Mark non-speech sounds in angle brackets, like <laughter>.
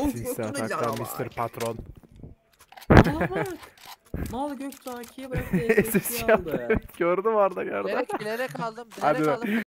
Oğuz Sinsi ataktan Mr. Patron. Aa bak. Mal Göktuğ ikiye bıraktı. Ses <laughs> aldı. yaptı. Gördüm orada gördüm. Bilerek bilerek aldım. Hadi be. aldım.